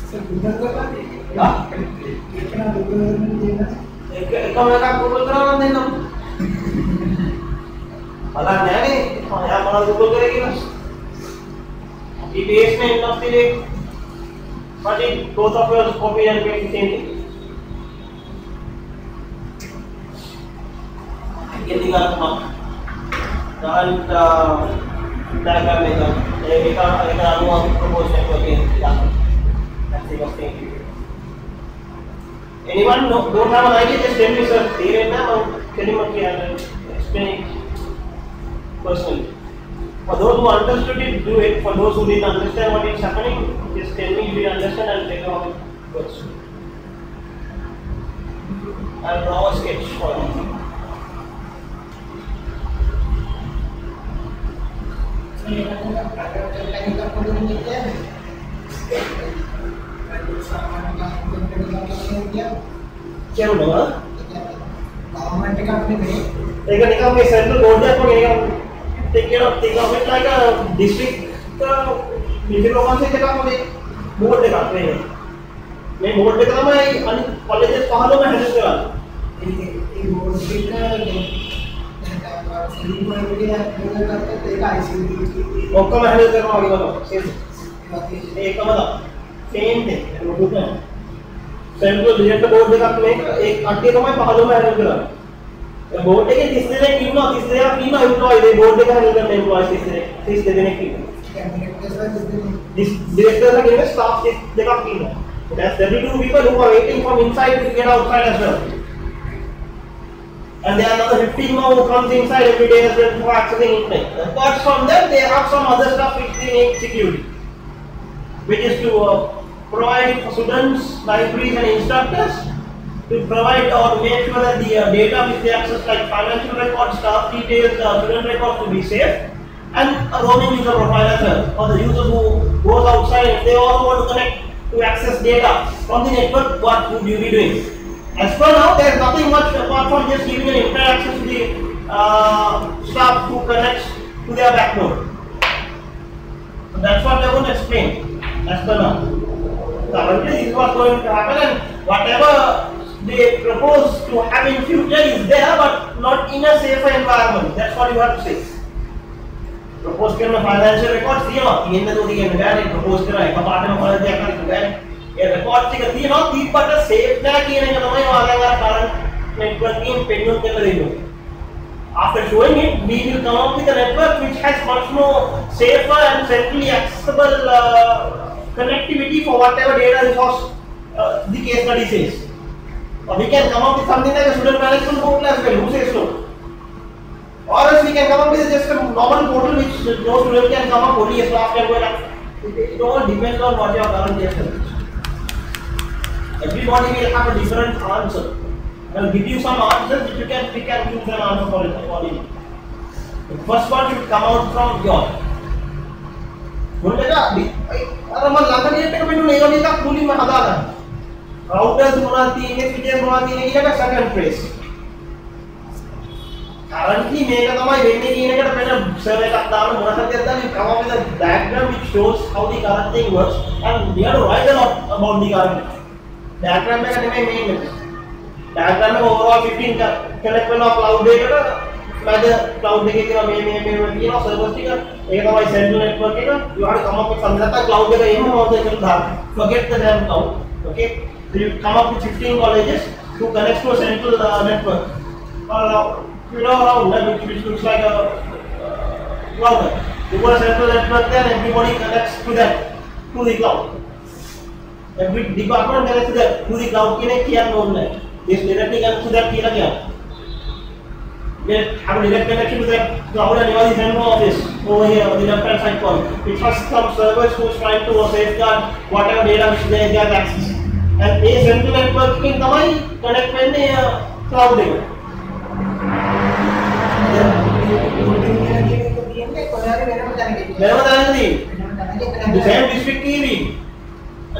सर गूगल करना क्या कितना गूगल करना देना एक एक मैं का गूगल कराना देना भला नहीं नहीं यहाँ बड़ा गूगल करेगी ना ईपीएस में इतना से ले but in both of your copy and paste same ये निकाल तुम डाल uh, diagram itu jadi kita kita anual propose network ini tidak that's the first thing anyone no, don't have an idea just tell me sir theory na tell me what explain it personally for those who understood it do it for those who didn't understand what is happening just tell me you understand and tell how it works I'll draw a sketch for you क्या होगा government का अपने में। एक निगम के central board है कोई निगम ते केड़ा ते गवर्नमेंट का एक डिस्ट्रिक्ट का मिशन लोगों से जगह मुझे बोर्ड का अपने में मैं बोर्ड का मैं कॉलेजेस कहाँ लो मैं हैंडल करा ये बोर्ड का සිලින් වල විදිහට ගත්තත් ඒක ICD ඔක්කොම හැන්ඩල් කරනවා වගේ තමයි ඒ ඒකම තමයි. same thing මොකද? සෙන්ට්‍රල් ඩිජිටල් බෝඩ් එකක් මේක ඒ කට්ටිය තමයි 15ම හැන්ඩල් කරන්නේ. ඒ බෝඩ් එකේ 30 දෙනෙක් ඉන්නවා. 32ක් ඉන්නවා එම්ප්ලොයි ඒ බෝඩ් එක හැන්ඩල් කරන එම්ප්ලොයිස් 30 දෙනෙක්. 32 දෙනෙක් ඉන්නවා. this director like even staff is they come in. There's 32 people who are waiting from inside to get outside as well. And there are another 15 more who comes inside every day as well for accessing internet. Apart from them, they have some other stuff which they need security. Which is to uh, provide for students, libraries and instructors to provide or make sure that the uh, data which they access like financial records, staff details, uh, student records to be safe and a roaming user profile as well for the user who goes outside if they also want to connect to access data from the network what would you be doing as for now, there is nothing much apart from just giving an internet access to the uh, staff who connects to their back. So that's what they're going to explain as per now. Currently, this is what's going to happen, and whatever they propose to have in future is there, but not in a safer environment. That's what you have to say. Proposed करना financial records दिया, ये ना तो दिया निकाले, propose करा, एक बार आटे में पड़ा दिया कर निकाले. ये रिकॉर्ड से करती है ना तीन पर सेव ना किए नहीं करना है वाला वाला कारण नेटवर्क इन पेनियम के लिए हो After showing it, we will come up with a network which has much more safer and centrally accessible uh, connectivity for whatever data resource uh, the case study says. Or we can come up with something like a student management portal as well, who says so? Or else we can come up with just a normal portal which no student can come up only as well after going up. It, it all depends on what your current case study is. Everybody will have a different answer. I'll give you some answers which you can pick and choose an answer for it accordingly. The first one should come out from your. මොකද අර මම ළඟදී එක පෙන්නුනේ ඒ වගේ එකක් මුලින්ම හදාගන්න. routers මොනවද තියෙන්නේ, switches මොනවද තියෙන්නේ කියන එක second phrase. currently මේක තමයි වෙන්නේ කියන එකට වෙන server එකක් දාන්න මොන හරි දෙයක් දාන්න come up with a diagram which shows how the current thing works and we have to write a lot about the current diagram में करने में मेन डायग्राम में ओवरऑल 15 का कनेक्ट करना क्लाउड देगा ना बाद क्लाउड देखे कि मैं मैं मैं मैं ना सर्वर ठीक है एक तो भाई सेंट्रल नेटवर्क है ना you are come up with समझाता क्लाउड देगा ये और देख रहा forget the dam cloud okay so you come up with 15 colleges to connect to a central uh, network or you know how that which looks like a uh, cloud you got a central network there everybody connects to that to the cloud जब भी department मैंने सुधर पूरी cloud की ने किया known ने ये स्टेटस ने क्या सुधर किया क्या ये हम direct connection with cloud and your is no office over here on the left hand side column it has some servers who's trying to safeguard whatever data which they get access and a central network ki tamai connect mein ne cloud dega मेरा बताने नहीं same district की भी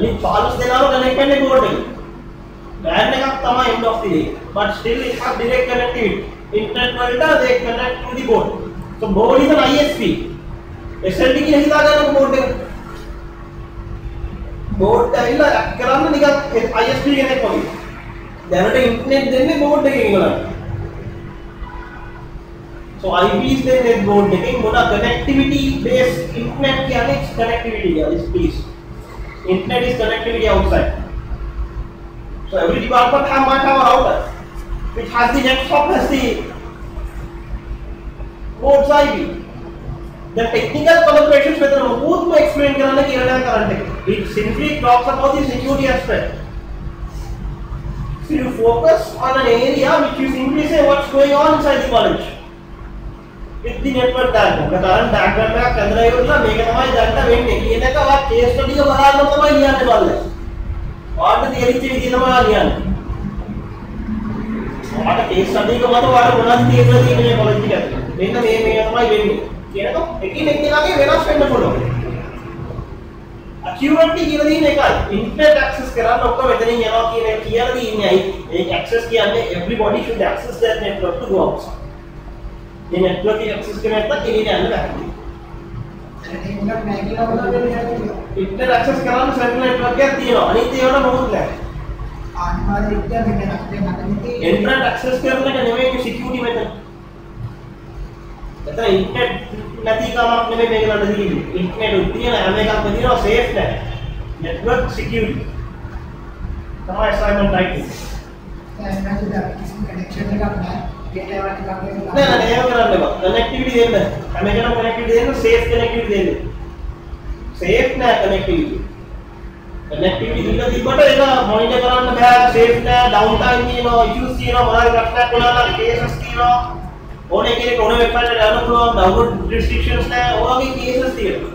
TV. අනිත් 15 දෙනාම connect වෙන්නේ board එකේ. WAN එකක් තමයි end of the day. But still it has direct connectivity. internet වලට they connect to the board. So board is an ISP. SLT කියලා හිතා ගන්න board එක. board ඇවිල්ලා ඇක් කරන්න නිකන් ISP කෙනෙක් වගේ. දැනට ඉන්ටර්නෙට් දෙන්නේ board එකකින් ඉවරයි. So IP is the net board එකකින් මොන connectivity based internet කියන්නේ connectivity guys please. Internet is connectivity outside. So every developer can buy our router, which has the network as the ports IV. The technical collaborations with the both को explain कराने की रणनीति करने की. It simply talks about the security aspect. So you focus on an area which you simply say what's going on inside the college. With the network diagram. The current diagram එකක් ඇඳලා ඉවරලා මේක තමයි දැන්ට වෙන්නේ කියන එක වා case study එක බලන්න තමයි ලියන්න බලන්නේ. ඔයාලට තේරිච්ච විදිහ තමයි ලියන්නේ. ඔයාලට case study එක මත ඔයාලට මොනවද තේරෙලා තියෙන්නේ මේ college එක ඇතුලේ. මෙන්න මේ මේ තමයි වෙන්නේ. කියනකො එකින් එක්කෙනාගේ වෙනස් වෙන්න පුළුවන්. accurately කියලා තියෙන එකයි. internet access කරන්න ඔක්කොම මෙතනින් යනවා කියන එක කියලා තියෙන්නේ ඇයි? ඒක access කියන්නේ everybody should access that network to go outside. මේ network එක access කරන්න නැත්නම් කෙනෙක් යන්න බෑ. internet access කරන්න central network එකක් තියෙනවා. අනිත් ඒවාට මොකුත් නැහැ. internet access කරන එක නෙමෙයි security method. එතන ඉන්ටර්නෙට් නැති කමක් නෙමෙයි මේක ගන්න තියෙන්නේ. ඉන්ටර්නෙට් උත් තියෙන හැම එකක්ම තියෙනවා සේෆ් නැහැ. network security. තමයි assignment writing. නෑ නෑ ඒව කරන්න එපා. connectivity දෙන්න. හැම එකටම connectivity දෙන්න safe connectivity දෙන්න. safe නෑ connectivity. connectivity දීලා තිබ්බට ඒක monitor කරන්න බෑ safe නෑ downtime තියෙනවා issues තියෙනවා මොනවාරි ප්‍රශ්නයක් වුණා නම් cases තියෙනවා ඕනේ කෙනෙක් ඕනේ වෙබ්සයිට් එකට යන්න පුළුවන් download restrictions නැහැ ඔයගේ cases තියෙනවා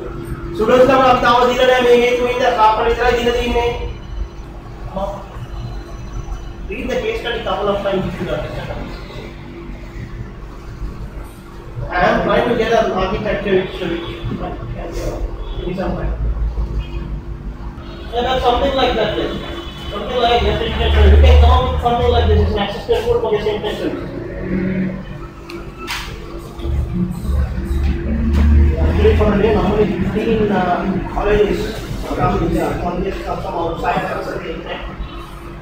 ස්ටුඩන්ට්ස් ලා අපි තාම දීලා නැහැ මේ හේතු වෙයිද කාපර විතරයි දීලා තියෙන්නේ read the case study couple of times if you understand I am trying to get an architecture which which can me some time. Yeah, that's something like that. Something like this intention. You can come up with something like this. It's an access control for this intention. Actually, for the day, normally 15 uh, colleges come here. Colleges come from outside internet.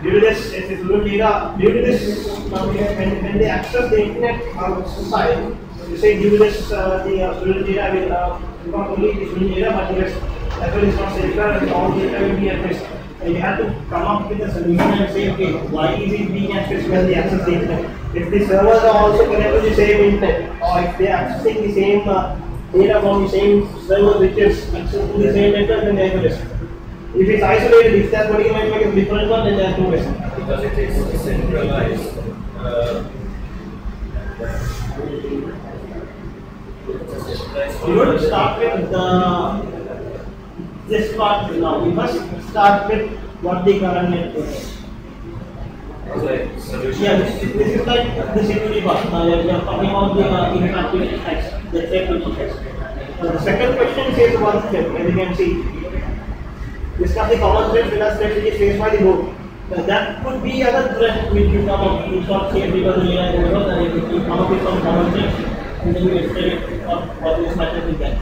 Due to this, if you look data, due to this, now we have- when, when they access the internet outside, you say this, uh, the uh, student data will uh, not only the student data, but rest as well is not safeguarded and all data will be at risk. And you have to come up with a solution and say, okay, why is it being accessed when they access the internet? If the servers are also connected to the same internet, or if they are accessing the same uh, data from the same server which is accessed to the same network, then they have a risk. If it's isolated, if that particular network is different one, then there's no risk. Because it is centralized. Uh, You don't start with the this part now. You must start with what the current network is. okay, solution. Yeah, this, this is like the security part. Now you're, you're talking about the uh, infrastructure attacks, the security attacks. Now the second question says one step, as you can see. Discuss the common villas threats which is faced by the board. that could be a threat which you come up with for say because we are you know that if you come up with some common thing and then you explain it or what is matter in that.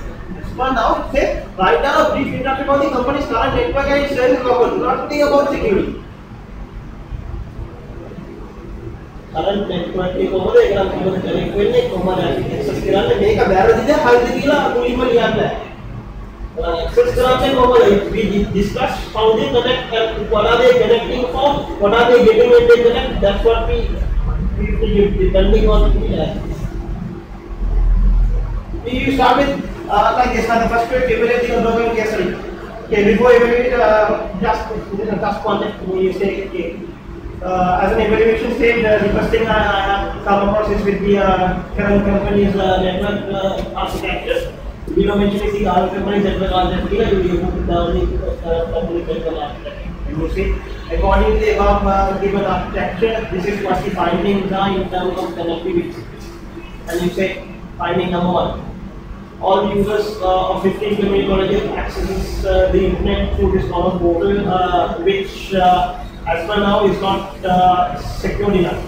But now say right now, brief introduction about the company's current network and its service proposal, not think about security. current network is over there, example, correct, when they come and access current, make a barrier, this is how the deal, a polymer, yeah, Uh, six example we discussed how they connect and what are they connecting for, what are they getting when they connect, that's what we, we depending on the app. We start with uh, like this the first way evaluating a local castle. Okay, before evaluate, uh, just, just contact me, you say, okay. Uh, as an evaluation stage, uh, the first thing I, uh, I have come across is with the uh, current company's uh, network uh, architecture. You know, when you see our company's network architecture, you put down the uh, company's network architecture. And you see, according to the above uh, given architecture, this is what the findings are in terms of connectivity. And you say, finding number one. All users uh, of 15 community colleges accesses uh, the internet through this common portal, uh, which uh, as per now is not uh, secured enough.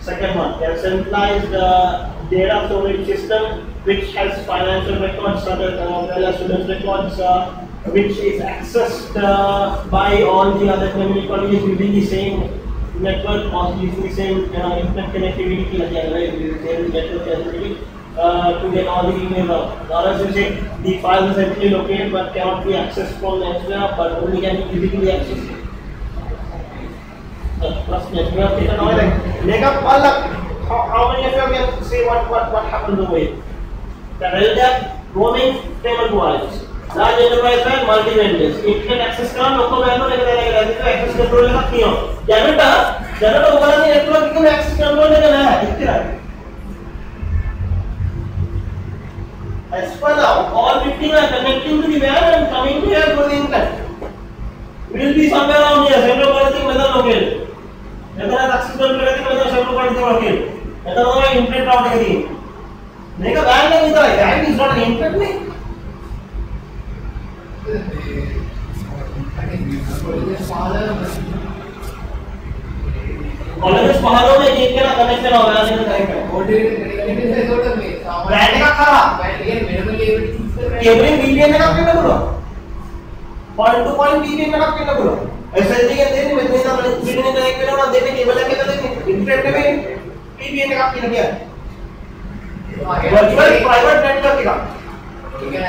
Second one, they have centralized uh, data storage system which has financial records as uh, well as student records uh, which is accessed uh, by all the other community colleges using the same network or using the same uh, internet connectivity? Using the same network connectivity uh, to get all the emails out. Or else you say the file is essentially located but cannot be accessed from elsewhere but only can be physically accessed. Plus network is annoying. All up. How, how many of you can say what, what, what happened over here? can help them roaming payment wallets. Large enterprise and multi vendors. Internet access करा लोगों को बैंकों लेकर जाने का तो access control लेकर क्यों? जनता जनता ऊपर से इलेक्ट्रॉनिक में access control लेकर ना इतना As per now, all 15 are connecting to the van and coming to here for the internet. Will be somewhere around here. Central part से मदद लोगे. इतना access control लेकर तो मदद central part से लोगे. इतना तो internet out के लिए. මේක වෑල්ලක් විතරයි. Whale is not an input නේ. කොලමස් 15 මේ එක එක කනෙක්ට් කරනවා ඔයාලා දෙන්න කනෙක්ට් කරනවා. බෑන්ඩ් එකක් කරා. බෑන්ඩ් එකේ මිනිමම් ලෙවල් කේබලින් BPM එකක් වෙන්න පුළුවන්. point to point BPM එකක් වෙන්න පුළුවන්. SSD එකෙන් දෙන්නේ මෙතන ඉඳලා පිටින් කනෙක්ට් වෙනවා දෙන්නේ කේබල් එකකට දෙන්නේ ඉන්ටර්නෙට් එකේ BPM එකක් කියලා කියන්නේ. වර්චුවල් ප්‍රයිවට් network එකක්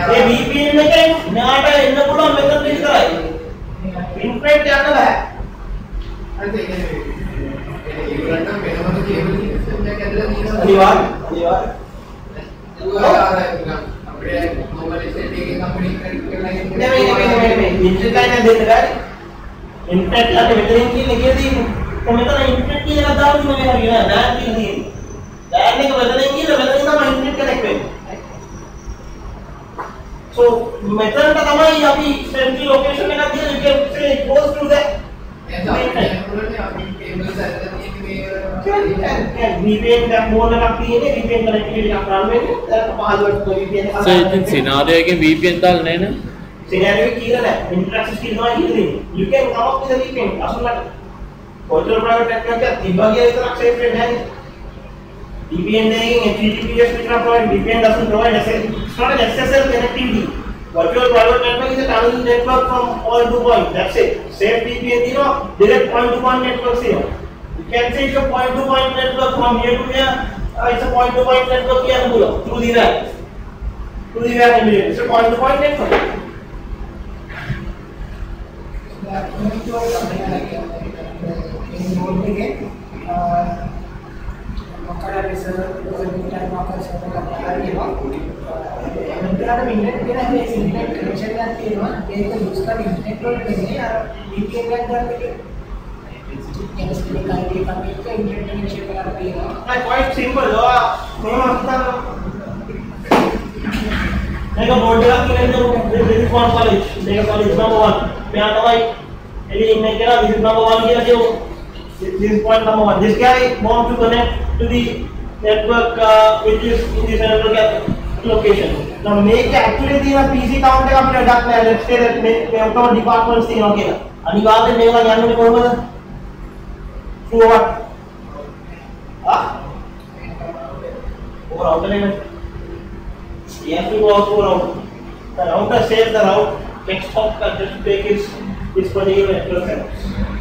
මේ VPN එකෙන් මෙයාට එන්න පුළුවන් මෙතන විතරයි. ඉන්ට්‍රෙට් යන්න බෑ. අනිත් ඒක නෙවෙයි ඒක ගන්න වෙනම කේබල් සිස්ටම් එකක් ඇදලා තියෙනවා අනිවාර්ය අනිවාර්ය අපේ මොබයිල් සෙට් එකේ කම්පැනි කනෙක්ට් කරලා ඉන්නේ නෙවෙයි නෙවෙයි නෙවෙයි ඉන්ටර්නෙට් එක දෙන්න බෑ ඉන්ටර්නෙට් එක මෙතනින් කියන්නේ කියලා තියෙනවා කොහොමද ඉන්ටර්නෙට් එක දාන්න මේ හරියට නෑ. කියන්නේ LAN එක මෙතනින් ගිහලා මෙතනින් තමයි ඉන්ටර්නෙට් කනෙක්ට් වෙන්නේ. So මෙතනට තමයි අපි friendly location එකක් දීලා you can stay close to that. So ඉතින් scenario එකේ VPN දාලා නැහැ නේද? scenario එක කියලා නැහැ. interaction skill තමයි කියන්නේ. You can come up with a VPN. අසුලට. Control private network එක තිබ්බා කියලා විතරක් safe වෙන්නේ නැහැ. DBN and HTTPS which are provided, DBN doesn't provide SSL. It's not an SSL connectivity. Virtual private network is a tunnel network from point to point. That's it. Safe DBN, you know, direct point to point networks here. You can say it's a point to point network from here to here. Uh, it's a point to point network here, Angulo, through the rack. Through the rack immediately. It's a point to point network. Yeah, going to something like in Gold Brigade, uh, कड़ा के sir time आपका sir का पता ही है मतलब internet के ना internet connection का के ना ये तो यूज़ का इंटरनेट पर नहीं यार वीपीएन का कर के कैसे ले का के का इंटरनेट कनेक्शन का पे ना मैं क्वाइट सिंपल हो दोनों हफ़्ता देखो बोर्ड लग के तो विज़िट कॉलेज देखो कॉलेज नंबर 1 मैं आता भाई ये मैं कह रहा विज़िट नंबर 1 किया जो This point number one. This guy wants to connect to the network uh, which is in this network location. Now make actually the PC counter of the adapt and let's say that make the departments thing okay. And you got the name of Yanu Kurma. Through what? Huh? Over outer element. You have to go out over outer. The router saves the route. Next stop can just take is this particular network.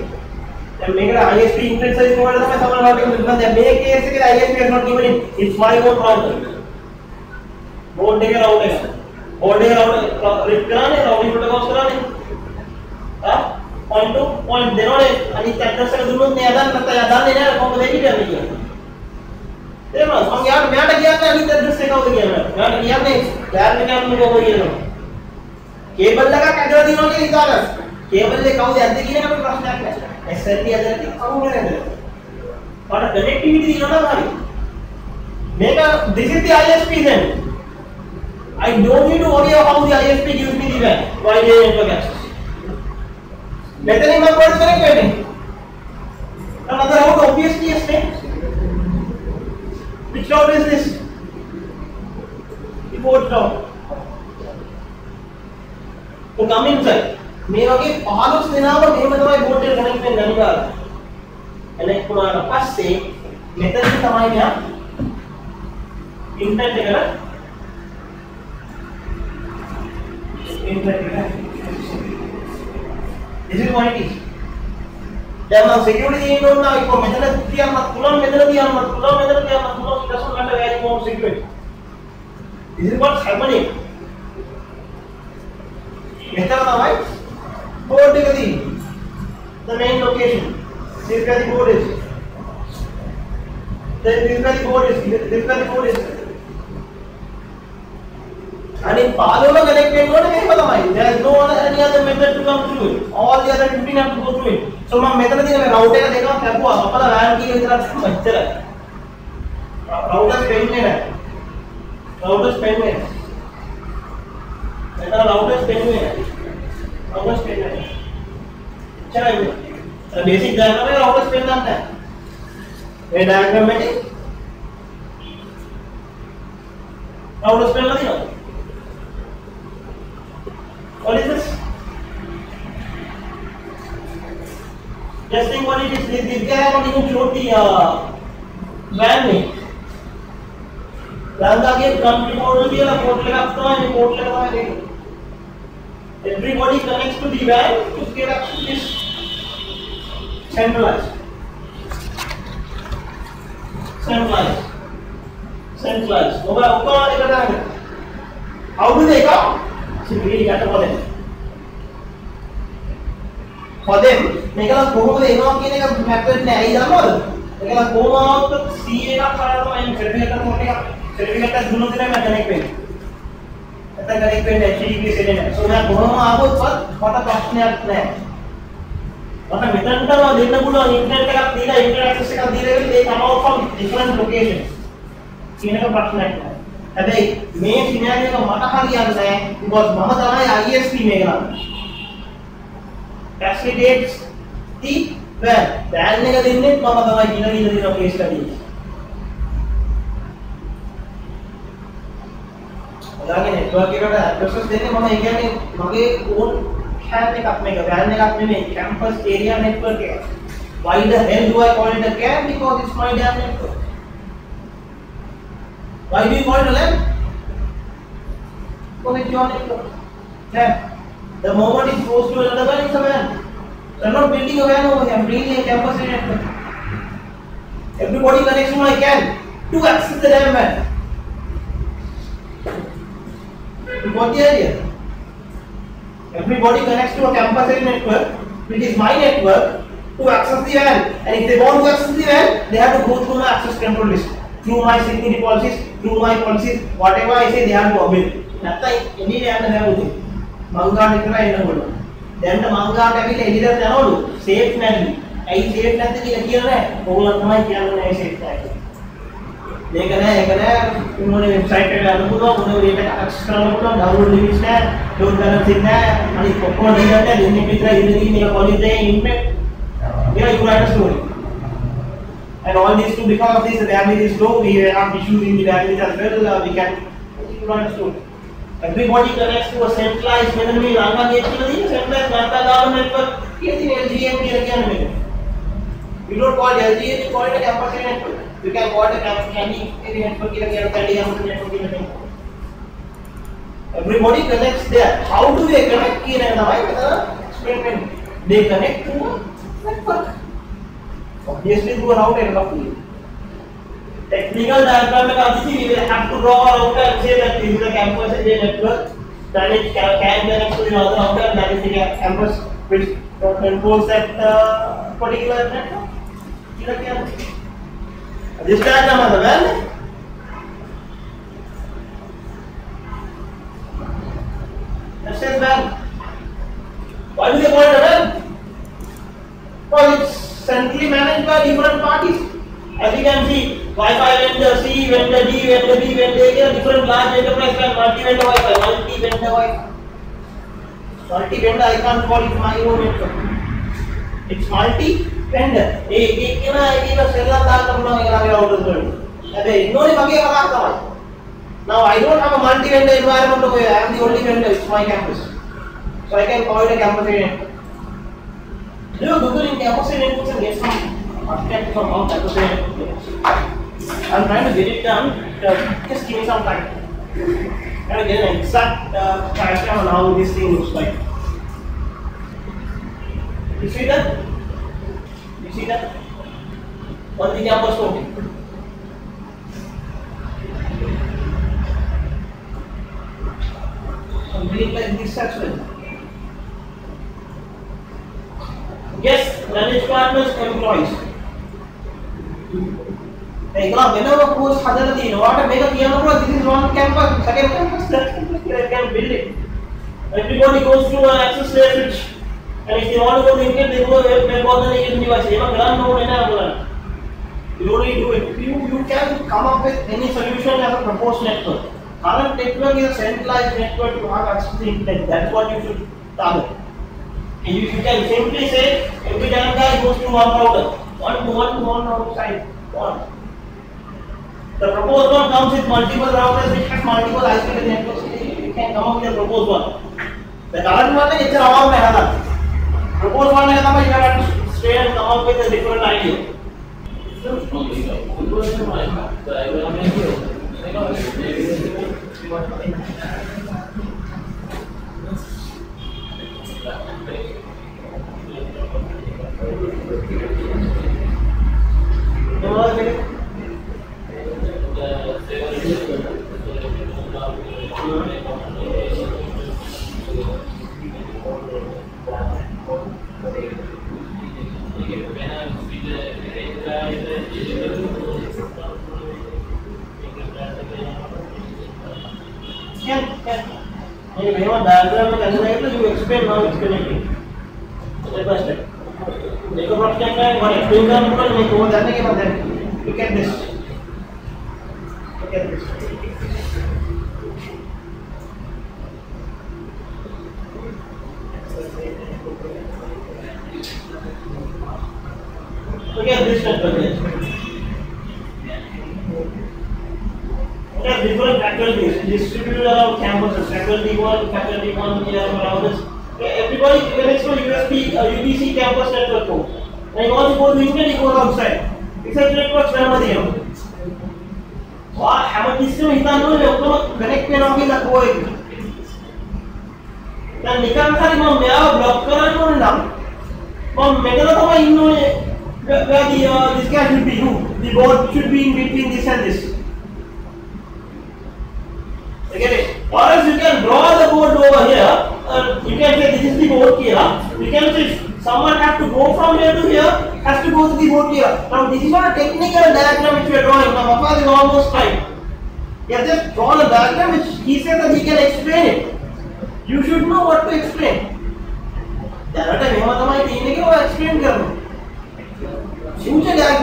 දැන් මේකට ISP infinite size provided තමයි සමාන who has given. දැන් මේ case එකේ ISP is not given in. It's my own problem. Board digger out है. Board digger out rib कराने, routing protocol කරන්නේ ආ Point to point දෙනෝනේ අනිත් ඇඩ්‍රස් එක දුන්නොත් दुरुस्त नहीं නැත්නම් करता නැහැ කොහොමද नहीं කියලා कौन को देखी जानी है? देखो, हम यार मैं आटा किया था. अनि चैप्टर से कहाँ गया मैं? मैं आटा किया नहीं. यार කේබල් क्या කවුද ඇද්ද කියන එක लगा ප්‍රශ්නයක් නැහැ කවුරුද ඇදලා? මට කනෙක්ටිවිටි දිනනවා නම් හරි. මේක this is the ISP then. I don't need to worry about how the ISP gives me the WAN. Wide network access. මෙතනින් මම පොඩ්ඩක් කනෙක්ට් වෙන්නේ. Another route obviously is next. Which route is this? The fourth route. To come inside. මේ වගේ 15 දෙනාම මෙහෙම තමයි board එකට කනෙක්ට් වෙන්නේ අනිවාර්යයෙන්. කනෙක්ට් වුණාට පස්සේ මෙතන තමයි මෙයා ඉන්ටර්නෙට් එකට ඉන්ටර්නෙට් එකට This is what it is. දැන් මම security තියෙන්න ඕන නම් ඉතින් මෙතන තියන්නත් පුළුවන් මෙතන තියන්නත් පුළුවන් මෙතන තියන්නත් පුළුවන් it doesn't matter where you want security. This is what's happening. මෙතන තමයි Portugal, the main location. this Tirupati port is. Then this Tirupati port is. this Tirupati port is. And in Palolo connected road, we have problem There is no other any other method to come through it. All the other 15 have to go through it. So मैं method देखा मैं router का देखा क्या हुआ? अपना WAN की इधर आपसे मच्छर है. Router Spain में है. Router Spain में है. मेरा router Spain में है. रोबस्ट पेन है चलो बेसिक डायग्राम है रोबस्ट पेन नाम है ये डायग्राम में रोबस्ट पेन लगी What is this? Testing what it is. This, this guy has not even showed the uh, van name. Landa के कंप्यूटर भी है ना कोट लगा तो है कोट लगा है everybody connects to the wire to get up to this centralized. Centralized. Centralized. Over upper the diameter. How do they come? Simply get for them. For them, මේක කොහොමද එනවා කියන එක මැටරෙන් ඇයි දන්නවද? ඒක කොහොමවත් CA එකක් කරලා මම කරගෙන කරන මොකක් කරගෙන කරලා දුන්නොත් නෑ මම කනෙක්ට් වෙන්නේ. නැත්නම් කනෙක්ට් වෙන්නේ HTTP සෙන්නේ නෑ. So මම කොහොම ආවොත්වත් මට ප්‍රශ්නයක් නෑ. මට මෙතනටම දෙන්න පුළුවන් ඉන්ටර්නෙට් එකක් දීලා ඉන්ටර්නෙට් ඇක්සස් එකක් දීලා they come out from different locations. කියන එක ප්‍රශ්නයක් නෑ. හැබැයි මේ සිනාරියෝ එක මට හරියන්නේ නැහැ because මම තමයි ISP මේක නම් facilitates the van van එක දෙන්නේ මම තමයි කියන කියන දින case study ඔයාගේ అలాగే నెట్వర్క్ అడ్రసెస్ దేని మన ఏరియాని మనకి ఓన్ హ్యాన్డ్ కప్మే కదా హ్యాన్డ్ కప్మే క్యాంపస్ ఏరియా నెట్వర్క్ है why the hell do i call it a cam because it's my damn network why do you call it a LAN because it's your network LAN the moment it goes to another WAN it's a WAN so i'm not building a WAN over here i'm building a campus area network everybody connects to my CAN to access the damn WAN You got the idea? Everybody connects to a campus area network, which is my network, to access the WAN. And if they want to access the WAN, they have to go through my access control list. through my security policies, through my policies, whatever I say, they have to obey. නැත්තම් එළියට යන්න බෑ උදේ. මංගාට විතරයි එන්න පුළුවන්. දැන් මංගාට ඇවිල්ලා එළියට යනවලු. සේෆ් නැද්ද? ඇයි සේෆ් නැද්ද කියලා කියලා නැහැ. ඕගොල්ලෝ තමයි කියන්නේ නැහැ සේෆ් නැහැ. මේක නෑ ඒක නෑ මොනේ වෙබ්සයිට් එකට යන්න පුළුවන් මොනේ මේකට ඇක්සස් කරන්න පුළුවන් ඩවුන්ලෝඩ් ලිමිට්ස් නෑ ලෝඩ් කරන්න තියෙන්නේ නෑ අනිත් ඔක්කොම දීලා නැහැ ලිමිට් විතරයි ඉන්නේ මේක කොලින් දෙන්නේ ඉන්නේ මේක equivalent story And all these two, because of this, the damage is low, we have issues in the damage as well. Uh, we can you understood. Everybody connects to a centralized මෙතන මේ Lanka gate කියලා තියෙන centralized Lanka ගාම network කියලා තියෙන LGN කියලා කියන්නේ මේක. You don't call LGN, you call it a campus network. you can got any any network you can get network you can everybody connects there how do they connect key and why experiment they connect to network obviously through a router and roughly technical diagram में काफ़ी सी we have to draw a router and say that this is a campus area network that it can, can connect to the other router and that is the campus which controls that uh, particular network. जिसका क्या मतलब है multi-vendor Multi-vendor, I can't call it my own network. It's multi. Multi-vendor. ඒ ඒකම ඒකම සෙල්ලම් දාන්න පුළුවන් ඒකලාගේ routers වලින්. හැබැයි ඉන්නෝනේ මගේ කතාව තමයි. Now I don't have a multi-vendor environment over here. I am the only vendor. It's my campus. So I can call it a campus area network. Do you Google in campus area networks and get some architect from how campus area networks? I'm trying to get it done. Uh, just give me some time. And get an exact uh, diagram on how this thing looks like. You see that? You see that? On the campus floating. Green like this as well. Yes, managed partners employees. Example, whenever course Hadarati, you want to make a piano pro, this is one campus, second campus, third campus, I can build it. Everybody goes through an access layer switch. अरे सिवालो को देख के देखो तो एक मैं बहुत नहीं करने वाले हैं। मगर हम लोगों ने ना बोला। यू नहीं do it you you can come up with any solution या फिर प्रपोज नेटवर्क कारण नेटवर्क या centralised network you have access to internet that's what you should target and you can simply say every time guys goes to one router one two one two one outside one the propose one comes with multiple routers which have multiple IP networks you can come up with the propose one the कारण वाला it's a wrong method method. Proposed one is you have to stay and come up with a different idea. Can,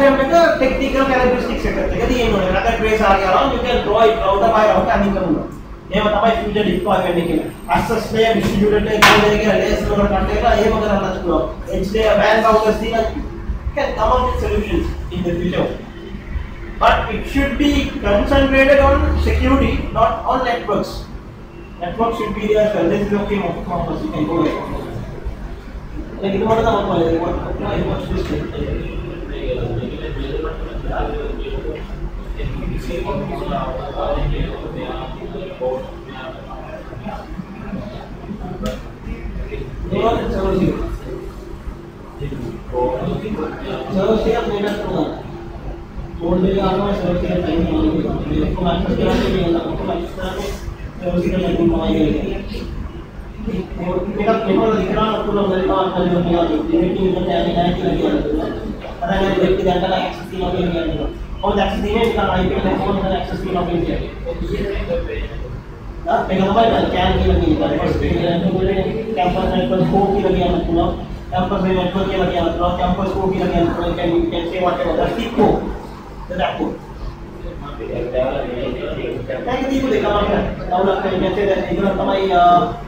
हमने कहा technical characteristics से करते यदि ये node अगर trace आ गया रहा you can draw it out the by out any करूँगा ये मतलब भाई फ्यूचर डिप्लॉयमेंट के लिए एक्सेस ले डिस्ट्रीब्यूटेड ले कर देंगे लेस लोड कर देगा ये मगर हमने पूरा एच डे बैन का उसका scene can come up with solutions in the future but it should be concentrated on security, not on networks. Networks should be there as well. This is okay, of course, you can go there. Like, it was not a one, it this. मेरा paper दिख रहा है पूरा मेरे पास खाली हो गया limit में बताया गया है कि लग है कि व्यक्ति डाटा का एक्सेस की लॉगिन किया है और एक्सेस नहीं है इसका आईपी में फ़ोन का एक्सेस की लॉगिन किया ना मेरा मोबाइल का कैन की लगी है बस कैंपस नेटवर्क को की लगी है मतलब कैंपस में नेटवर्क की लगी है मतलब कैंपस को की लगी है मतलब can can say what whatever that's को दैट को Kaya hindi ko din kamay Tawag lang kayo kasi dahil